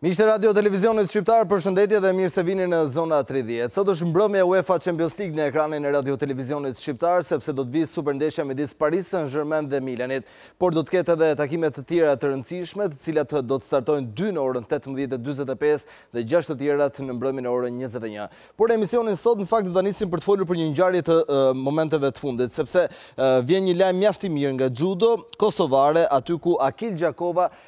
Miq të Radio Televizionit Shqiptar, përshëndetje dhe mirë se vini në zona 30. Sot është mbrëmja e UEFA Champions League në ekranin e Radio Televizionit Shqiptar, sepse do të vijë superndeshja midis Paris Saint Germain dhe Milanit. Por do të ketë edhe takime të tjera të rëndësishme, të cilat do të startojnë 2 në orën 18.25 dhe 6 të tjerat në mbrëmje në orën 21. Por emisionin sot në fakt do ta nisim për të folur për një ngjarje të momenteve të fundit, sepse vjen një lajm mjaft i mirë nga xhudo kosovare, aty ku Akil Gjakova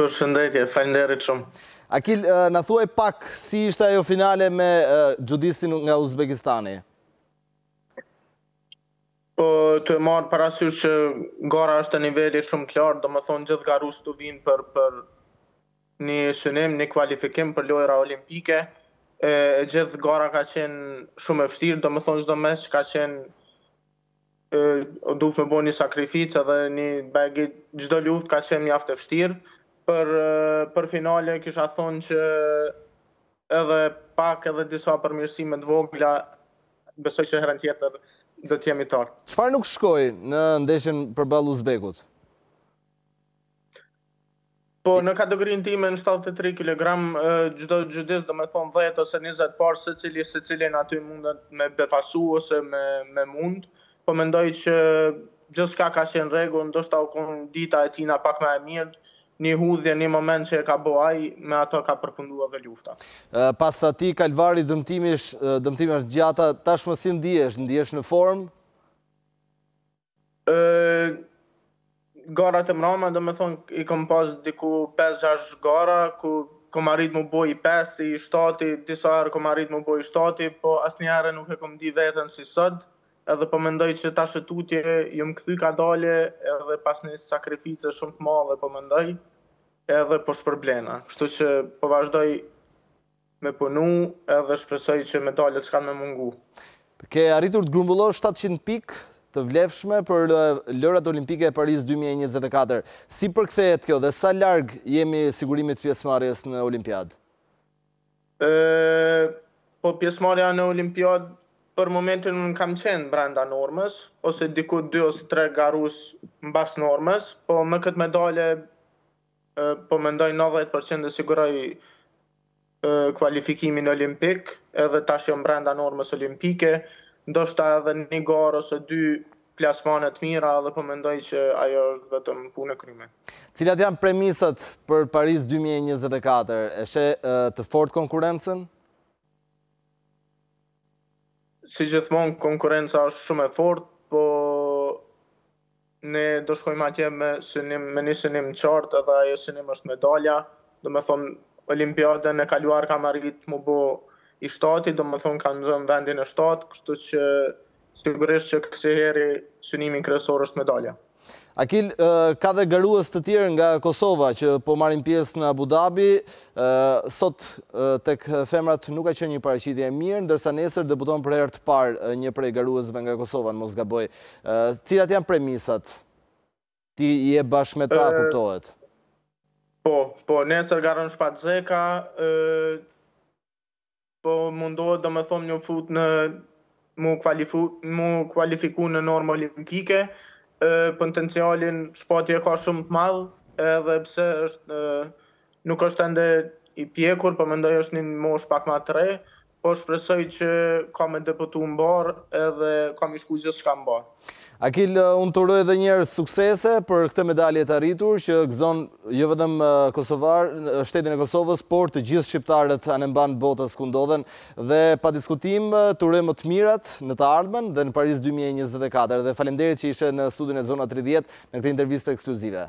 Përshëndetje, faleminderit shumë. Akil, na thuaj pak si ishte ajo finale me xhudistin nga Uzbekistani. Po tu marr parasysh që gara është e nivelit shumë të lartë, domethonë gjithë garuesit vijnë për, për një synim, një kualifikim për lojra olimpike, e, gjithë gara ka qenë shumë e vështirë, domethonë çdo meç ka qenë ë duhet me bo një sakrificë dhe një begi çdo luftë ka qenë mjaft e vështirë për, për finale kisha thonë që edhe pak edhe disa përmirësime të vogla besoj që herën tjetër do të jem i artë. Çfarë nuk shkoi në ndeshjen përballë uzbekut? Po, në kategorinë time në 73 kilogram, çdo xhudist domethonë 10 ose 20 të parët, secili secilin aty mundet me befasu ose me, me mund, po mendoj që gjithçka ka qenë n'rregull, ndoshta u konë dita e tina pak ma e mirë, një hudhje, një moment që e ka bo aj, me ato ka përfundu edhe lufta. Pas ati kalvari dëmtimesh të gjata, tashmë si ndihesh, ndihesh në formë? Garat e mrama, domethonë, i kom pas diku 5-6 gara, ku kom arrit mu bo i pesti, i shtati, disa herë kom arrit mu bo i shtati, po asnjëherë nuk e kom ndi veten si sot, edhe po mendoj që tash e tutje jom kthy kadale edhe pas një sakrifice shumë të madhe po mendoj edhe po shpërblehna, kështu që po vazhdoj me punu edhe shpresoj që medalet s'kanë me mungu. Ke arritur të grumbullosh shtatëqind pikë të vlefshme për Lojërat Olimpike Paris dy mijë e njëzet e katër. Si përkthehet kjo dhe sa larg jemi sigurimit të pjesëmarrjes në Olimpiadë? Po pjesëmarrja në Olimpiadë për momentin unë kam qenë brenda normës, ose diku dy ose tre garues mbas normës, po me këtë medale Po mendoj nëntëdhjetë për qind e siguroj kvalifikimin olimpik, edhe tash jam brenda normës olimpike, ndoshta edhe një garë ose dy plasmane të mira edhe po mendoj që ajo është vetëm punë e kryme. Cilat janë premisat për Paris dy mijë e njëzet e katër? E sheh të fortë konkurrencën? Si gjithmonë konkurrenca është shumë e fortë, po ne do shkojmë atje me synim me një synim të qartë edhe ajo synim është medalja, domethënë Olimpiadën e kaluar kam arrit m'u bo i shtati, domethënë kam zënë vendin e shtatë, kështu që Sigurisht që kësaj here synimi kryesor është medalja. Akil, ka dhe garuës të tjerë nga Kosova që po marrin pjesë në Abu Dhabi. Sot tek femrat nuk ka qenë një paraqitje e mirë, ndërsa nesër debuton për herë të parë një prej garuësve nga Kosova në mos gaboj. Cilat janë premisat? Ti je bashkë me ta, kuptohet. Po, po, nesër garon Shpat Zeka, Po mundohet domethënë me u fut në m'u kualifu, m'u kualifiku në normë olimpike, potencialin Shpati e ka shumë të madh, edhe pse është, nuk është ende i pjekur, po mendoj është në moshë pak ma të re, po shpresoj që ka me deputu mbarë edhe ka me shku gjithçka mbarë. Akil, unë të uroj edhe një herë suksese për këtë medalje të arritur që gëzon jo vetëm kosovarët, shtetin e Kosovës, por të gjithë shqiptarët anembanë botës ku ndodhen dhe pa diskutim të uroj më të mirat në të ardhmen dhe në Paris 2024 dhe faleminderit që ishe në studion e Zona 30 në këtë intervistë ekskluzive.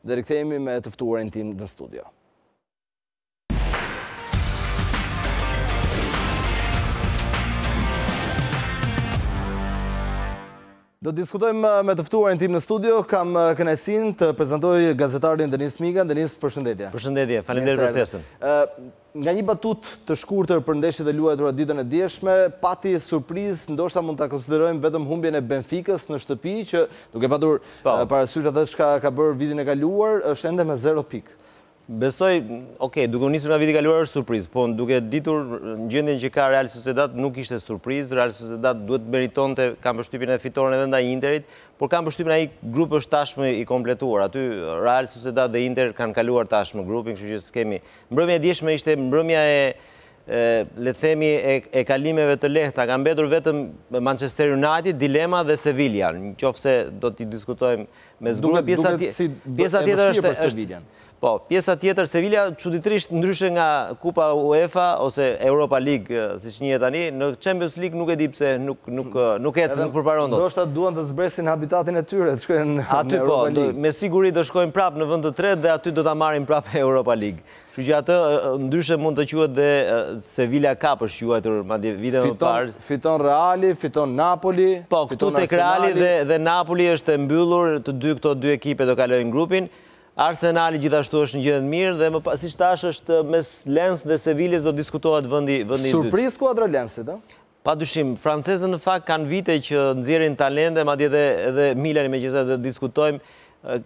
Dhe rikthehemi me të ftuarin tim në studio. Do të diskutojmë uh, me të ftuarin tim në studio, kam uh, kënaqësinë të prezantoj gazetarin Denis Miga. Denis, përshëndetje. Përshëndetje, faleminderit për ftesën. Uh, Nga një batutë të shkurtër për ndeshjet e luajtura ditën e djeshme, pati surprizë, ndoshta mund ta konsiderojmë vetëm humbjen e Benfikës në shtëpi, që duke patur parasysh atë çka ka bërë vitin e kaluar, është ende me zero pikë. Besoj, ok, duke u nisur nga viti i kaluar është surprizë, po duke ditur gjendjen që ka Real Sociedad nuk ishte surprizë, Real Sociedad duhet të meritonte, kam përshtypjen edhe fitoren edhe ndaj Interit, por kam përshtypjen ai grup është tashmë i kompletuar, aty Real Sociedad dhe Inter kanë kaluar tashmë grupin, kështu që s'kemi Mbrëmja e djeshme ishte mbrëmja e, le të themi, e kalimeve të lehta. Ka mbetur vetëm Manchester United, dilema dhe Sevilla. Në qoftë se do t'i diskutojmë mes grupeve, pjesa tjetër është... Po, pjesa tjetër, Sevilla, çuditërisht ndryshe nga Kupa UEFA ose Europa League, quhet tani, në Champions League nuk e di pse nuk nuk nuk ecën, nuk përparon dot. Ndoshta duan të zbresin në habitatin e tyre, të shkojnë në Europa League. Aty po, me siguri do shkojnë prapë në vend të tretë dhe aty do ta marrin prapë Europa League. Kështu që ajo ndryshe mund të quhet dhe Sevilla Cup është quajtur madje vite më parë. Fiton fiton Reali, fiton Napoli, fiton Arsenali. Po, këtu tek Reali dhe dhe Napoli është e mbyllur, të dy këto dy ekipe do kalojnë grupin. Arsenali gjithashtu është në gjendje të mirë dhe më pas, siç thashë, është mes Lens dhe Sevilles do të diskutohet vendi i dytë. Surprizë skuadra e Lensit, ë? Padyshim, francezët në fakt kanë vite që nxjerrin talente, madje edhe Milani, megjithëse do të diskutojmë,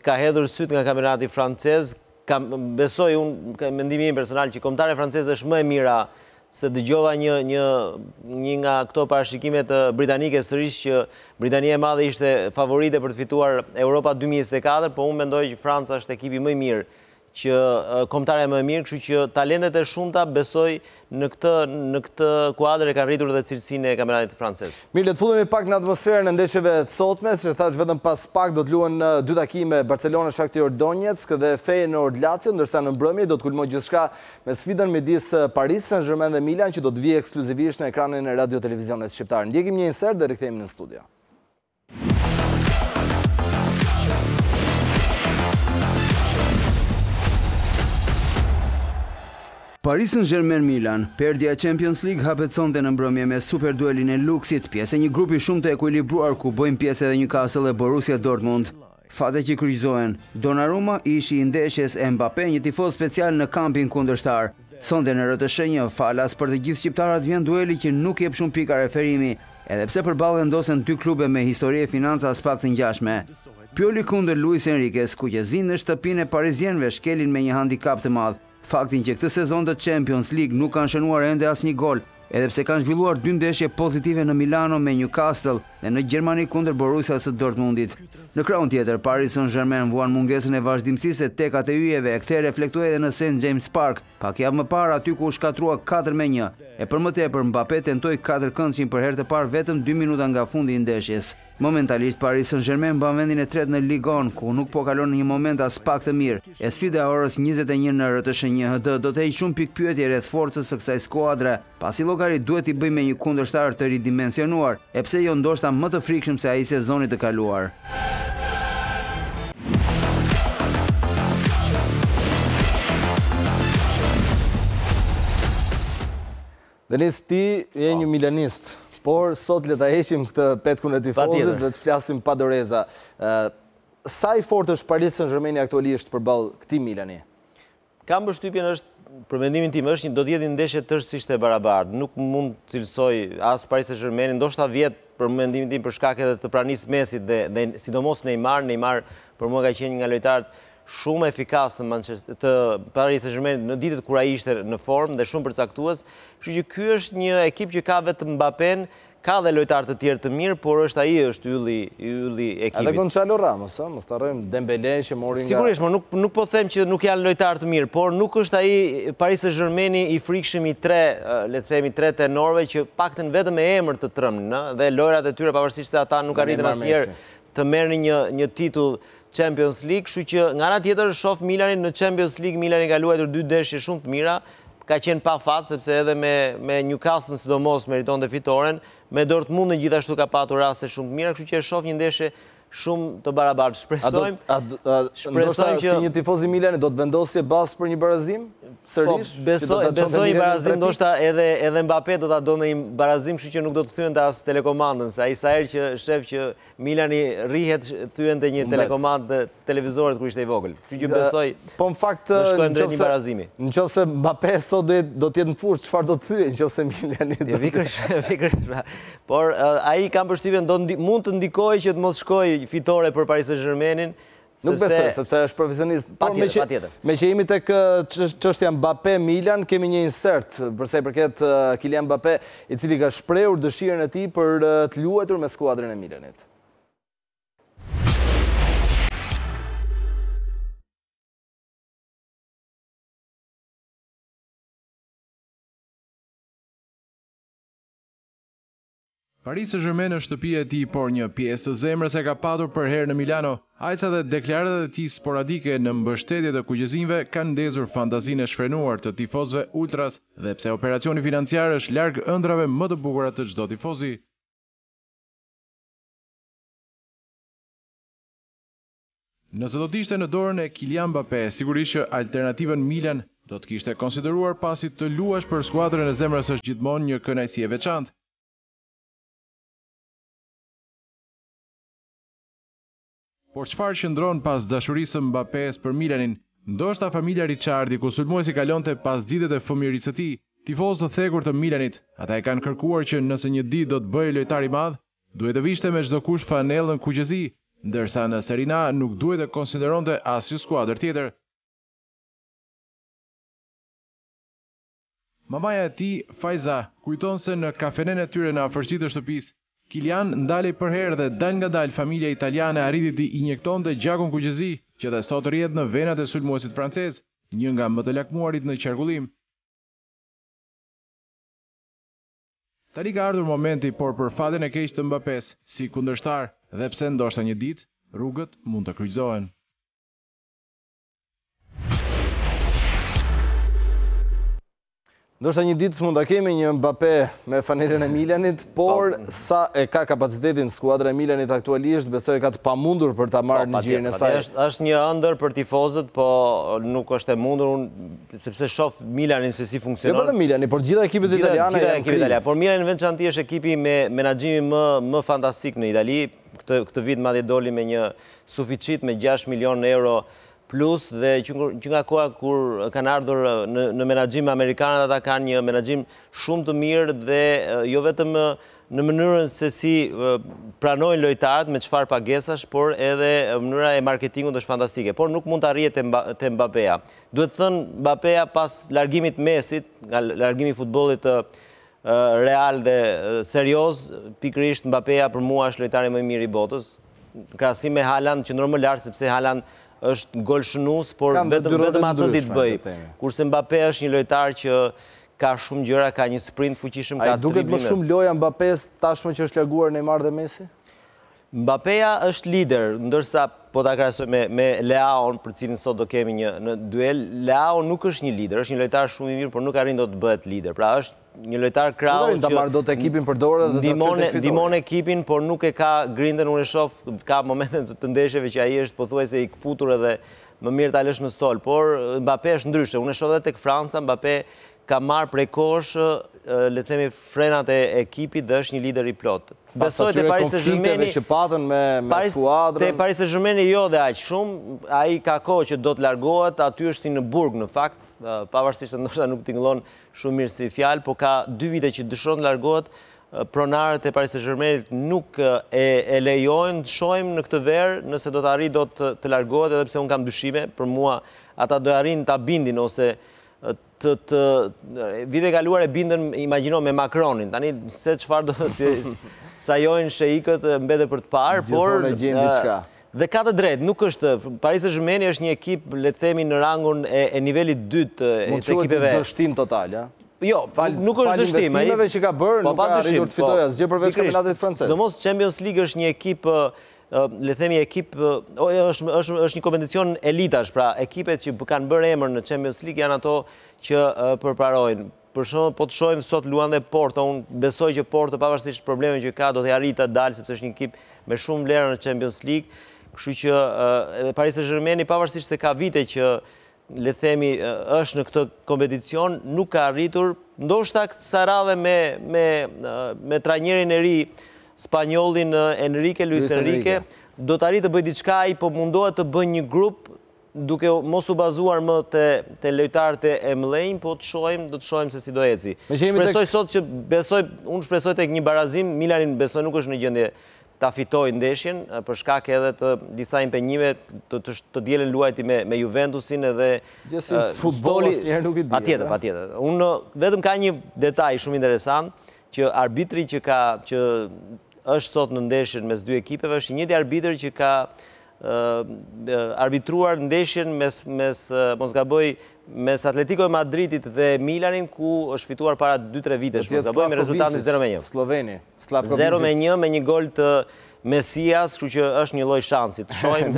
ka hedhur sytë nga kampionati francez, kam besoj unë, mendimi im personal, që kombëtarja franceze është më e mira se dëgjova një një një nga këto parashikimet britanike sërish që Britania e Madhe ishte favorite për të fituar Europa 2024, po unë mendoj që Franca është ekipi më i mirë që kombëtarja më e mirë, kështu që talentet e shumta besoj në këtë në këtë kuadër e kanë rritur edhe cilësinë e kampionatit francez. Mirë, le të futemi pak në atmosferën e ndeshjeve të sotme, siç thashë vetëm pas pak do të luhen dy takime Barcelona Shakhtar Donetsk dhe Feyenoord Lazio, ndërsa në mbrëmje do të kulmojë gjithçka me sfidën midis Paris Saint-Germain dhe Milan që do të vijë ekskluzivisht në ekranin e Radio Televizionit Shqiptar. Ndjekim një insert dhe rikthehemi në studio. Paris Saint-Germain Milan, perdja e Champions League hapet sonte në mbrëmje me super duelin e luksit, pjesë e një grupi shumë të ekuilibruar ku bëjnë pjesë edhe Newcastle e Borussia Dortmund. Fate që kryqëzohen, Donnarumma, ishi i ndeshjes, e Mbappe, një tifoz special në kampin kundërshtar. Sonte në rtsh një, falas për të gjithë shqiptarët vjen dueli që nuk jep shumë pika referimi, edhe pse përballë vendosen dy klube me histori e financa aspak të ngjashme. Pioli kundër Luis Enrikes, kuqezinjtë në shtëpinë e parizienëve shkelin me një handikap të madh, Faktin që këtë sezon të Champions League nuk kanë shënuar ende asnjë gol, edhe pse kanë zhvilluar dy ndeshje pozitive në Milano me Newcastle dhe në Gjermani kundër Borussia së Dortmundit. Në krahun tjetër, Paris Saint-Germain vuan mungesën e vazhdimësisë e tekat e yjeve e këtë e reflektoi edhe në Saint James Park, pak javë më parë aty ku u shkatërrua katër me një, e për më tepër Mbappe tentoi katërkëndshin për herë të parë vetëm dy minuta nga fundi i ndeshjes. Momentalisht Paris Saint-Germain mban vendin e tretë në Ligue one, ku nuk po kalon një moment aspak të mirë. E sfida e orës njëzet e një në rtsh një HD do të heqë shumë pikëpyetje rreth forcës së kësaj skuadre, pasi llogari duhet t'i bëjë me një kundërshtar të ridimensionuar, e pse jo ndoshta më të frikshëm se ai i sezonit të kaluar. Denis ti je një milanist, por sot le ta heqim këtë petkun e tifozit dhe të flasim pa doreza. Sa i fortë është Paris Saint-Germaini aktualisht përballë këtij Milani? Kam përshtypjen është për mendimin tim është një do të jetë një ndeshje tërësisht e barabartë. Nuk mund të cilësoj as Paris Saint-Germaini, ndoshta vjet për mendimin tim për shkak edhe të pranisë së Messit dhe sidomos Neymar, Neymar për mua ka qenë një nga lojtarët shumë efikas te Manchester te Paris Saint-Germain në ditët kur ai ishte në formë dhe shumë përcaktues. Kështu që ky është një ekip që ka vetëm Mbappen, ka dhe lojtarë të tjerë të mirë, por është ai është ylli ylli i ekipit. Edhe Gonçalo Ramos, ëh, mos ta harrojmë Dembele që mori nga Sigurisht, nuk nuk po them që nuk janë lojtarë të mirë, por nuk është ai Paris Saint-Germain i frikshëm i tre, le të themi, tre tenorëve që paktën vetëm me emër të trembnin, ëh, dhe lojërat e tyre pavarësisht se ata nuk arritën asnjëherë të merrnin një një titull Champions League, kështu që nga ana tjetër shof Milanin në Champions League, Milani ka luajtur dy ndeshje shumë të mira, ka qenë pa fat sepse edhe me me Newcastle-n sidomos meritonte fitoren, me Dortmund-in gjithashtu ka patur raste shumë të mira, kështu që e shof një ndeshje shumë të barabartë. Shpresojmë, a do, a, a, shpresojmë që si një tifoz i Milanit do të vendosje bast për një barazim? Po, sërish, po, besoj, besoj një barazim ndoshta edhe edhe Mbappe do ta donte një barazim, kështu që nuk do të thyente as telekomandën, se ai sa herë që shef që Milani rrihet, thyente një telekomandë të televizorit kur ishte i vogël. Kështu që besoj po në fakt shkojmë drejt një barazimi. Në qoftë se Mbappe sot do jetë do të jetë në fushë, çfarë do të thyejë në qoftë se Milani do të jetë? Pikërisht, pikërisht. Pra. Por ai kam përshtypjen mund të ndikojë që të mos shkojë fitore për Paris Saint-Germainin, Nuk besoj, sepse është profesionist. Po, patjetër, patjetër. Meqë jemi tek çështja Mbappe Milan, kemi një insert për sa i përket Kilian Mbappe, i cili ka shprehur dëshirën e tij për të luajtur me skuadrën e Milanit. Paris Saint-Germain është shtëpia e tij, por një pjesë të zemrës e ka patur përherë në Milano. Aq sa dhe deklaratat e tij sporadike në mbështetje të kuqezinjve kanë ndezur fantazinë e shfrenuar të tifozëve ultras dhe pse operacioni financiar është larg ëndrrave më të bukura të çdo tifozi. Nëse do të ishte në dorën e Kylian Mbappe, sigurisht që alternativën Milan do ta kishte konsideruar pasi të luash për skuadrën e zemrës është gjithmonë një kënaqësi e veçantë. Por çfarë qëndron pas dashurisë së Mbappes për Milanin? Ndoshta familja Ricciardi, ku sulmuesi kalonte pasditet e fëmijërisë së tij. Tifozë të thekur të Milanit, ata i kanë kërkuar që nëse një ditë do të bëhej lojtar i madh, Duhej të vishte me çdo kusht fanellën kuqezi, ndërsa në Serie A nuk duhej të konsideronte asnjë skuadër tjetër. Mamaja e tij, Faiza, kujton se në kafenenë e tyre në afërsi të shtëpisë, Kylian ndalej përherë dhe dalngadalë familja italiane arriti t'i injektonte gjakun kuqezi, që dhe sot rrjedh në venat e sulmuesit francez, një nga më të lakmuarit në qarkullim. Tani ka ardhur momenti, por për fatin e keq të Mbappes, si kundërshtar, dhe pse ndoshta një ditë, rrugët mund të kryqëzohen. Ndoshta një ditë mund ta kemi një Mbappe me fanelën e Milanit, por po. sa e ka kapacitetin skuadra e Milanit aktualisht, besoj e ka të pamundur për ta marrë po, në gjirin e saj. Është është një ëndër për tifozët, po nuk është e mundur. Unë Sepse shoh Milanin se si funksionon. Jo vetëm Milani, por gjitha ekipet italiane janë në krizë. Por Milani në veçanti është ekipi me menaxhimin më fantastik në Itali. Këtë këtë vit madje doli me një suficit me gjashtë milionë euro plus dhe që që nga koha kur kanë ardhur në në menaxhim amerikanët ata kanë një menaxhim shumë të mirë dhe jo vetëm në mënyrën se si pranojnë lojtarët me çfarë pagesash, por edhe mënyra e marketingut është fantastike. Por nuk mund të arrihet te Mbappéa. Duhet thënë, Mbappea pas largimit të Messit, nga largimi i futbollit real dhe serioz, pikërisht Mbappea për mua është lojtari më i mirë i botës. Në krahasim me Haaland qëndron më lart sepse Haaland është golshënues, por vetëm atë di të bëjë. Kurse Mbappé është një lojtar që ka shumë gjëra, ka një sprint të fuqishëm, ka driblimet. A i duket më shumë loja Mbappes tashmë që është larguar Neymar dhe Messi? Mbappea është lider, ndërsa po ta krahasoj me me Leaon, për të cilin sot do kemi në duel, Leao nuk është një lider, është një lojtar shumë i mirë, por nuk arrin dot të bëhet lider. Pra është një lojtar krahu që nuk e merr dot ekipin për dore dhe ndihmon ndihmon ekipin, por nuk e ka grintën, unë e shoh ka momente të ndeshjeve që ai është pothuajse i këputur edhe më mirë ta lësh në stol, por Mbappé është ndryshe, unë e shoh edhe tek Franca, Mbappé Ka marrë prej kohësh, le të themi, frenat e ekipit dhe është një lider i plotë. Pas atyre konflikteve që patën me skuadrën... Te Paris Saint-Germaini jo dhe aq shumë, ai ka kohë që do të largohet, aty është si në burg në fakt, pavarësisht se ndoshta nuk tingëllon shumë mirë si fjalë, po ka dy vite që dëshiron të largohet, pronarët e Paris Saint-Germainit nuk e lejojnë, shohim në këtë verë nëse do të arrijë dot të largohet, edhe pse unë kam dyshime, për mua ata do arrijnë ta bindin ose të të vitin e kaluar e bindën imagjino me Macronin. Tani se çfarë do sajojnë sheikët mbetet për të parë, por gjejnë diçka. Dhe ka të drejtë, nuk është Paris Saint-Germain është një ekip, le të themi në rangun e, e nivelit të dytë të ekipeve. Mund të ekipeve... dështim total, a? Jo, nuk është dështim. Falë investimeve që ka bërë, po, nuk ka arritur të po, fitojë asgjë përveç kampionatit francez. Sidomos Champions League është një ekip uh, le të themi ekip është është është një kompeticion elitash, pra ekipet që kanë bërë emër në Champions League janë ato që përparojnë. Për shembull, po të shohim sot luan dhe Porto, unë besoj që Porto pavarësisht problemeve që ka do t'ia arrijë të dalë sepse është një ekip me shumë vlera në Champions League, kështu që edhe Paris Saint-Germain pavarësisht se ka vite që le të themi, është në këtë kompeticion, nuk ka arritur, ndoshta kësaj radhe me, me, me trajnerin e ri, spanjollin Enrique, Luis Enrique, do të arrijë të bëjë diçka, ai po mundohet të bëjë një grup, duke mos u bazuar më te, te lojtarët e mëdhenj, po të shohim, do të shohim se si do ecë. Shpresoj sot që, besoj, unë shpresoj te një barazim, Milanin besoj nuk është në gjendje ta fitojë ndeshjen, për shkak edhe të disa impenjime, të dielën luajti me Juventusin edhe... Gjithsesi, futbolli asnjëherë nuk i dihet. Patjetër, patjetër. Unë vetëm ka një detaj shumë interesant, që arbitri që ka, që është sot në ndeshjen mes dy ekipeve, është i njëjti arbitër që ka arbitruar ndeshjen mes, mes, mos gaboj, mes Atletico e Madridit dhe Milanit, ku është fituar para dy-tre vitesh, mos gaboj, me rezultatin zero me një. Sloveni. Zero me një me një gol të Mesias, kështu që është një lloj shansi. Të shohim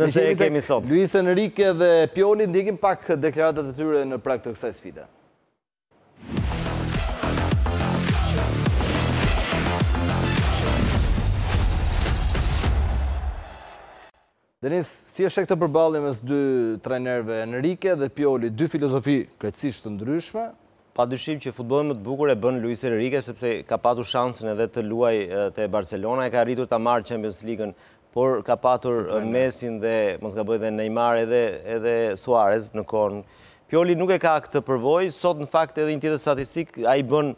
nëse e kemi sot. Luis Enrique dhe Pioli ndjekim pak deklaratat e tyre në prag të kësaj sfide. Denis, si e sheh këtë përballje mes dy trajnerëve Enrique dhe Pioli, dy filozofi krejtësisht të ndryshme? Pa dyshim që futbollin më të bukur e bën Luis Enrique sepse ka patur shansin edhe të luajë te Barcelona, e ka arritur ta marrë Champions League-n, por ka patur Messin dhe mos gaboj dhe Neymar edhe edhe Suarez në kohën. Pioli nuk e ka këtë përvojë, sot në fakt edhe një tjetër statistikë, ai bën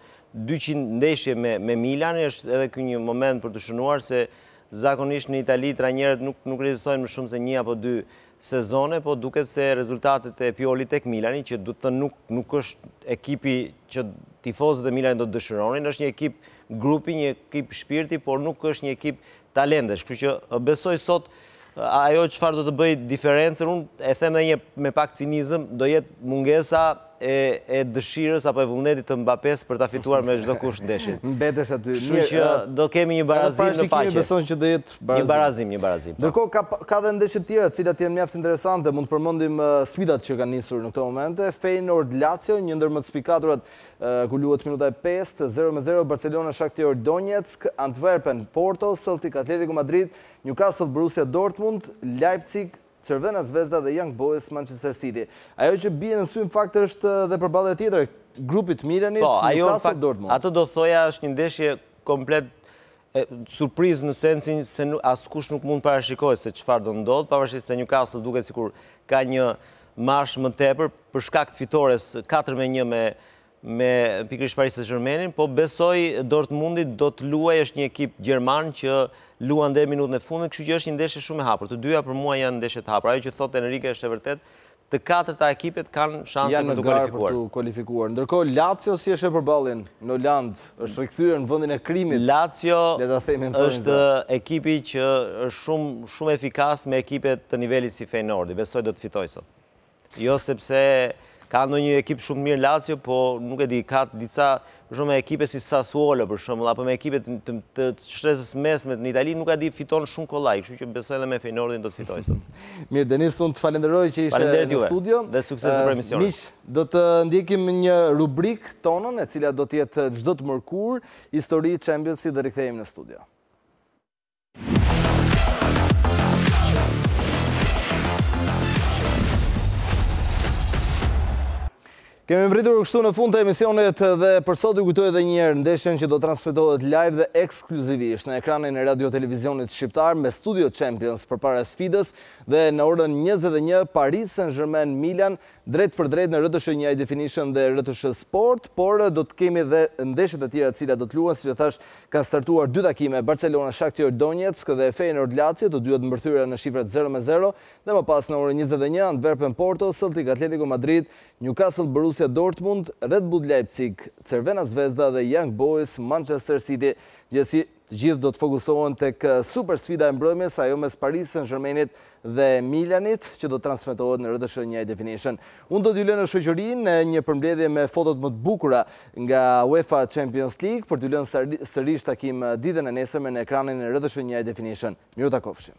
dyqind ndeshje me me Milanin, është edhe ky një moment për t'u shënuar se Zakonisht në Itali trajnerët nuk nuk rezistojnë më shumë se një apo dy sezone, po duket se rezultatet e Piolit tek Milani, që do të thënë nuk nuk është ekipi që tifozët e Milanit do të dëshironin, është një ekip grupi, një ekip shpirti, por nuk është një ekip talentesh, kështu që besoj sot ajo çfarë do të bëjë diferencën, unë e them edhe një herë me pak cinizëm, do jetë mungesa e dëshirës apo e vullnetit të Mbappes për ta fituar me çdo kusht ndeshjen. Mbetesh aty. Kështu që do kemi një barazim në paqe. beson që do jetë barazim. Një barazim, një barazim. Ndërkohë ka ka dhe ndeshje të tjera, të cilat janë mjaft interesante, mund të përmendim sfidat që kanë nisur në këto momente, Feyenoord Lazio, një ndër më të spikaturat ku luhet minuta e pestë, zero me zero, Barcelona Shakhtar Donetsk, Antwerpen Porto, Celtic Atletico Madrid, Newcastle Borussia Dortmund, Leipzig Crvena Zvezda dhe Young Boys Manchester City. Ajo që bie në sy në fakt është dhe përballja tjetër e grupit të Milanit, po, Newcastle Dortmund. Po, ajo atë do thoja është një ndeshje komplet surprizë në sensin se askush nuk mund parashikojë se çfarë do ndodhë, pavarësisht se Newcastle duket sikur ka një marsh më tepër për shkak të fitores 4 me 1 me me pikërisht Paris Saint Germainin, po besoj Dortmundi do të luaj, është një ekip gjerman që luan deri minutën e fundit, kështu që është një ndeshje shumë e hapur. Të dyja për mua janë ndeshje të hapura. Ajo që thotë Enrique është e vërtetë, të katërta ekipet kanë shanse për t'u kualifikuar. Janë në garë për t'u kualifikuar. Ndërkohë Lazio si e sheh përballjen në Holandë, është rikthyer në vendin e krimit. Lazio është ekipi që është shumë shumë efikas me ekipe të nivelit si Feyenoordi. Besoj do të fitojë sot. Jo sepse ka ndonjë ekip shumë të mirë Lazio, po nuk e di, ka disa, për shembull me ekipe si Sassuolo për shembull, apo me ekipe të, të shtresës së mesme në Itali, nuk e di, fiton shumë kollaj, kështu që besoj edhe me Feyenoordin do të fitojë sot. Mirë Denis, unë të falenderoj që ishe në studio. Faleminderit juve. Dhe suksese për emisionin. Miq, do të ndjekim një rubrikë tonën, e cila do të jetë çdo të mërkurë, histori Champions-i dhe rikthehemi në studio. Kemi mbërritur kështu në fund të emisionit dhe për sot ju kujtoj edhe një herë ndeshjen që do transmetohet live dhe ekskluzivisht në ekranin e Radio Televizionit Shqiptar me Studio Champions përpara sfidës dhe në orën 21 Paris Saint-Germain Milan drejtpërdrejt në rtsh një high definition dhe rtsh sport, por do të kemi dhe ndeshjet e tjera të cilat do të luhen, siç e thashë kanë startuar dy takime, Barcelona Shakhtior Donjeck dhe Feyenoord Lazio, të dyja të mbërthyera në shifrat zero me zero, dhe më pas në orën njëzet e një, Antwerpen Porto, Celtic Atletico Madrid, Newcastle Borussia Dortmund, Red Bull Leipzig, Crvena Zvezda dhe Young Boys Manchester City. Gjithsesi, Të gjithë do të fokusohen tek supersfida e mbrëmjes, ajo mes Paris Saint-Germainit dhe Milanit, që do të transmetohet në rtsh një High Definition. Unë do t'ju lë në shoqërinë e një përmbledhje me fotot më të bukura nga UEFA Champions League, për t'ju lënë sërish takim ditën e nesërme në ekranin e rtsh një High Definition. Mirutakofshim!